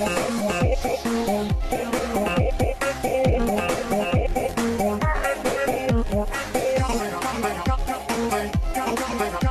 Come on, come on.